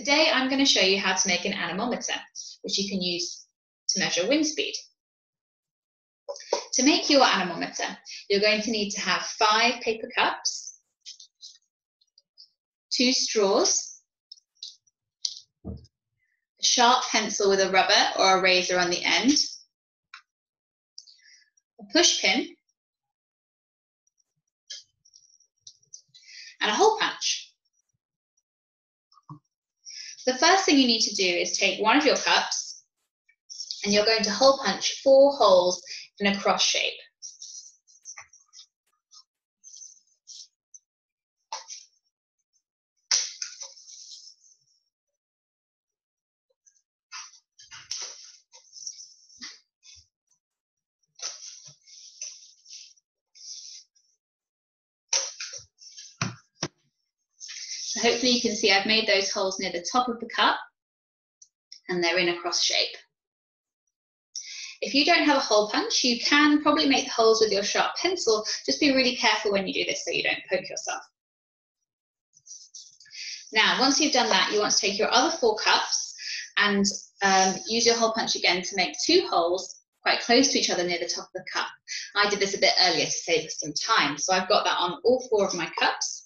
Today I'm going to show you how to make an anemometer, which you can use to measure wind speed. To make your anemometer, you're going to need to have five paper cups, two straws, a sharp pencil with a rubber or a razor on the end, a push pin, and a hole punch. The first thing you need to do is take one of your cups and you're going to hole punch four holes in a cross shape. So hopefully you can see I've made those holes near the top of the cup and they're in a cross shape. If you don't have a hole punch, you can probably make the holes with your sharp pencil. Just be really careful when you do this so you don't poke yourself. Now, once you've done that, you want to take your other four cups and um, use your hole punch again to make two holes quite close to each other near the top of the cup. I did this a bit earlier to save us some time. So I've got that on all four of my cups.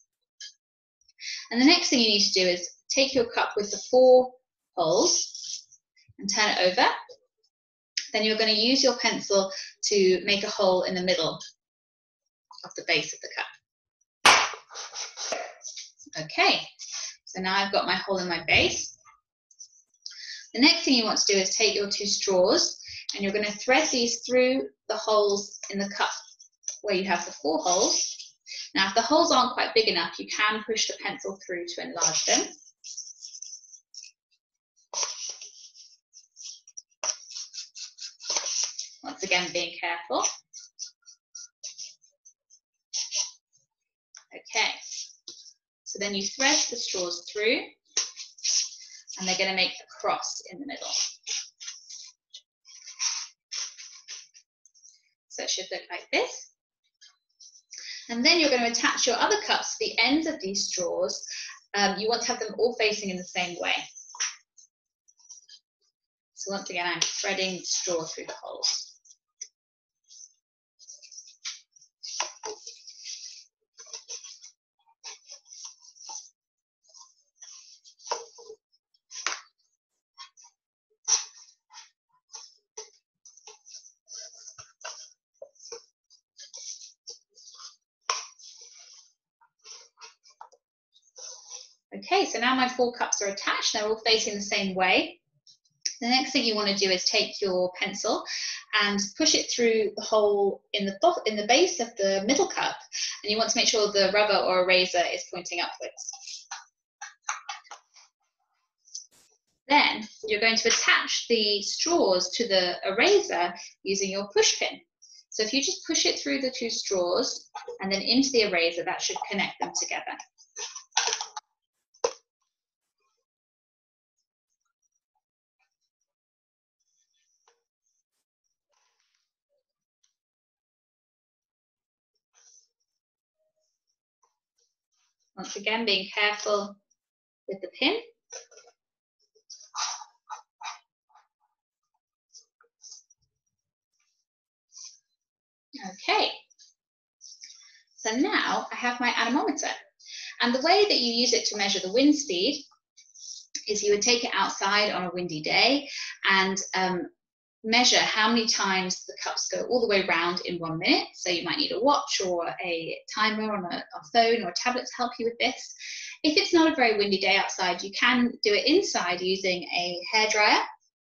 And the next thing you need to do is take your cup with the four holes and turn it over. Then you're going to use your pencil to make a hole in the middle of the base of the cup. Okay, so now I've got my hole in my base. The next thing you want to do is take your two straws and you're going to thread these through the holes in the cup where you have the four holes now, if the holes aren't quite big enough, you can push the pencil through to enlarge them. Once again, being careful. Okay, so then you thread the straws through and they're going to make a cross in the middle. So it should look like this. And then you're going to attach your other cups to the ends of these straws. Um, you want to have them all facing in the same way. So once again, I'm threading straw through the holes. Okay, so now my four cups are attached. They're all facing the same way. The next thing you want to do is take your pencil and push it through the hole in the, in the base of the middle cup. And you want to make sure the rubber or eraser is pointing upwards. Then you're going to attach the straws to the eraser using your push pin. So if you just push it through the two straws and then into the eraser, that should connect them together. Once again, being careful with the pin. Okay, so now I have my anemometer. And the way that you use it to measure the wind speed is you would take it outside on a windy day and um, measure how many times the cups go all the way around in one minute. So you might need a watch or a timer on a, a, phone or a tablet to help you with this. If it's not a very windy day outside, you can do it inside using a hairdryer